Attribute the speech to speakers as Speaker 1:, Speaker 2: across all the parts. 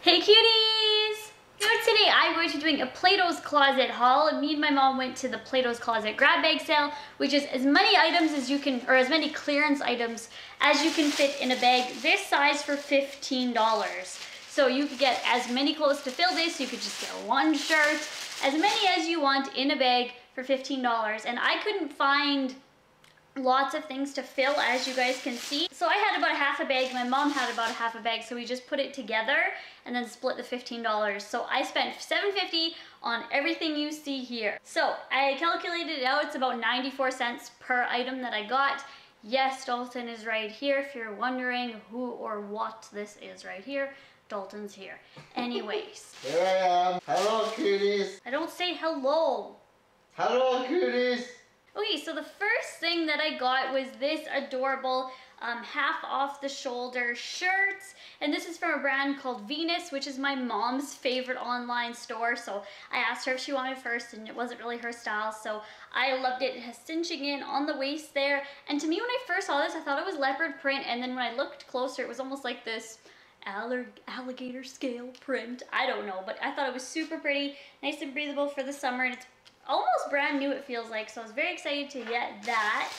Speaker 1: Hey cuties! So today I'm going to be doing a Plato's Closet haul. Me and my mom went to the Plato's Closet grab bag sale, which is as many items as you can, or as many clearance items as you can fit in a bag this size for $15. So you could get as many clothes to fill this, you could just get one shirt, as many as you want in a bag for $15. And I couldn't find lots of things to fill as you guys can see. So I had about half a bag, my mom had about half a bag, so we just put it together and then split the $15. So I spent $7.50 on everything you see here. So I calculated it out, it's about 94 cents per item that I got. Yes, Dalton is right here. If you're wondering who or what this is right here, Dalton's here. Anyways.
Speaker 2: Here I am. Hello, cuties.
Speaker 1: I don't say hello.
Speaker 2: Hello, cuties.
Speaker 1: Okay, so the first thing that I got was this adorable um, half off the shoulder shirt. And this is from a brand called Venus, which is my mom's favorite online store. So I asked her if she wanted first and it wasn't really her style. So I loved it. It has cinching in on the waist there. And to me, when I first saw this, I thought it was leopard print. And then when I looked closer, it was almost like this alligator scale print. I don't know, but I thought it was super pretty, nice and breathable for the summer. And it's almost brand new it feels like, so I was very excited to get that.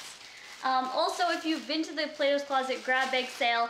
Speaker 1: Um, also, if you've been to the Plato's Closet grab bag sale,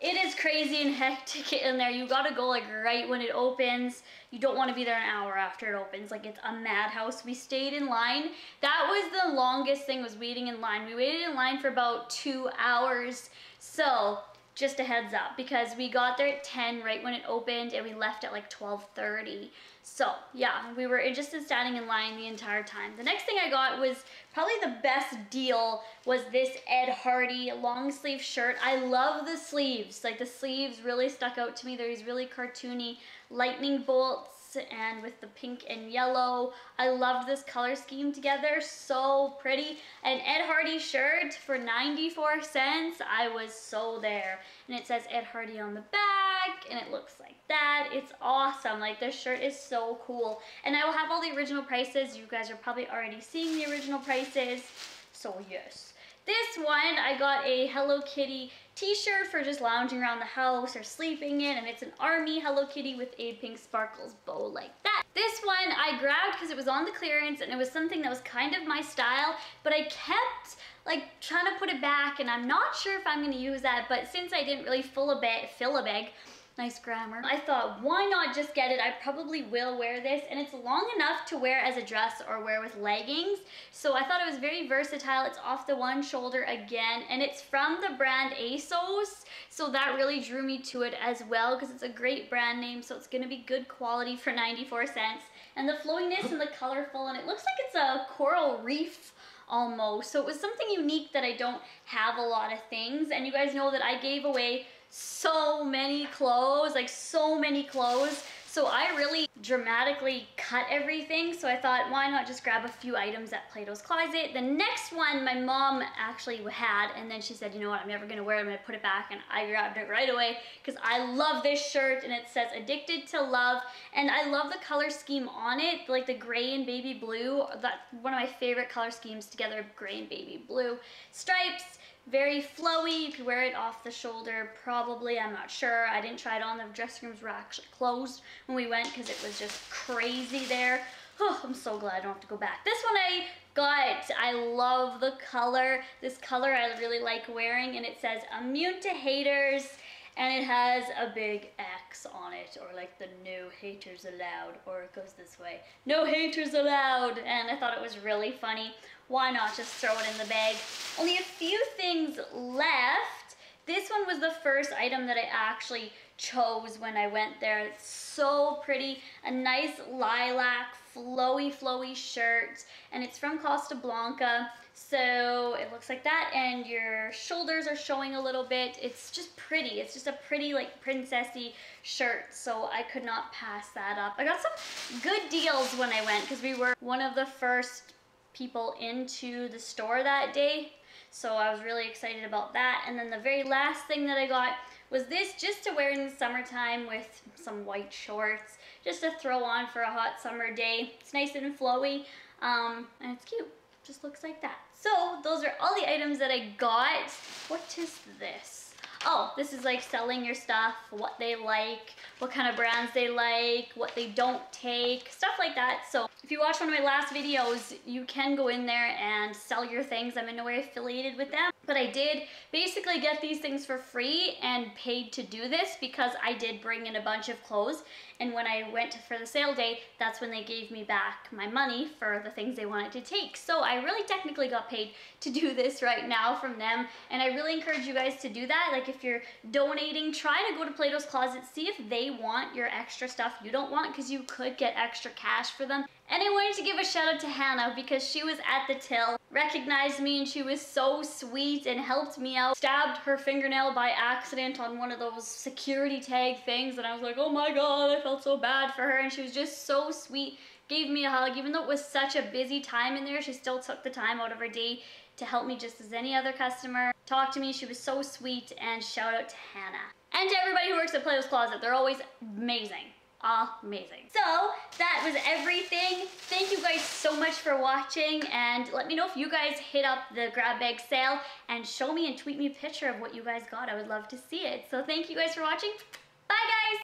Speaker 1: it is crazy and hectic in there. You gotta go like right when it opens. You don't wanna be there an hour after it opens. Like it's a madhouse. We stayed in line. That was the longest thing was waiting in line. We waited in line for about two hours. So just a heads up because we got there at 10 right when it opened and we left at like 12.30. So yeah, we were just standing in line the entire time. The next thing I got was probably the best deal was this Ed Hardy long sleeve shirt. I love the sleeves. Like the sleeves really stuck out to me. They're these really cartoony lightning bolts and with the pink and yellow. I loved this color scheme together, so pretty. An Ed Hardy shirt for 94 cents, I was so there. And it says Ed Hardy on the back, and it looks like that. It's awesome, like this shirt is so cool. And I will have all the original prices. You guys are probably already seeing the original prices, so yes. This one, I got a Hello Kitty t-shirt for just lounging around the house or sleeping in, and it's an army Hello Kitty with a pink sparkles bow like that. This one I grabbed because it was on the clearance and it was something that was kind of my style, but I kept like trying to put it back and I'm not sure if I'm gonna use that, but since I didn't really fill a bag, fill a bag, nice grammar. I thought, why not just get it? I probably will wear this, and it's long enough to wear as a dress or wear with leggings. So I thought it was very versatile. It's off the one shoulder again, and it's from the brand ASOS. So that really drew me to it as well, because it's a great brand name, so it's gonna be good quality for 94 cents. And the flowiness and the colorful, and it looks like it's a coral reef almost. So it was something unique that I don't have a lot of things. And you guys know that I gave away so many clothes, like so many clothes. So I really dramatically cut everything. So I thought, why not just grab a few items at Plato's Closet. The next one my mom actually had, and then she said, you know what, I'm never gonna wear it, I'm gonna put it back. And I grabbed it right away because I love this shirt and it says addicted to love. And I love the color scheme on it, like the gray and baby blue. That's one of my favorite color schemes together, gray and baby blue. Stripes, very flowy. You could wear it off the shoulder, probably. I'm not sure. I didn't try it on. The dressing rooms were actually closed when we went because it was just crazy there. Oh, I'm so glad I don't have to go back. This one I got. I love the color. This color I really like wearing, and it says immune to haters and it has a big X on it, or like the no haters allowed, or it goes this way, no haters allowed, and I thought it was really funny. Why not just throw it in the bag? Only a few things left. This one was the first item that I actually chose when I went there. It's so pretty, a nice lilac flowy, flowy shirt, and it's from Costa Blanca. So it looks like that, and your shoulders are showing a little bit. It's just pretty. It's just a pretty, like, princessy shirt, so I could not pass that up. I got some good deals when I went, because we were one of the first people into the store that day, so I was really excited about that. And then the very last thing that I got was this just to wear in the summertime with some white shorts, just to throw on for a hot summer day. It's nice and flowy, um, and it's cute. Just looks like that. So those are all the items that I got. What is this? oh, this is like selling your stuff, what they like, what kind of brands they like, what they don't take, stuff like that. So if you watch one of my last videos, you can go in there and sell your things. I'm in no way affiliated with them, but I did basically get these things for free and paid to do this because I did bring in a bunch of clothes. And when I went for the sale day, that's when they gave me back my money for the things they wanted to take. So I really technically got paid to do this right now from them. And I really encourage you guys to do that. Like if you're donating, try to go to Plato's Closet, see if they want your extra stuff you don't want because you could get extra cash for them. And I wanted to give a shout out to Hannah because she was at the till, recognized me and she was so sweet and helped me out. Stabbed her fingernail by accident on one of those security tag things and I was like, oh my god, I felt so bad for her and she was just so sweet. Gave me a hug, even though it was such a busy time in there, she still took the time out of her day to help me just as any other customer. Talked to me, she was so sweet and shout out to Hannah. And to everybody who works at Plato's Closet, they're always amazing amazing. So that was everything. Thank you guys so much for watching and let me know if you guys hit up the grab bag sale and show me and tweet me a picture of what you guys got. I would love to see it. So thank you guys for watching.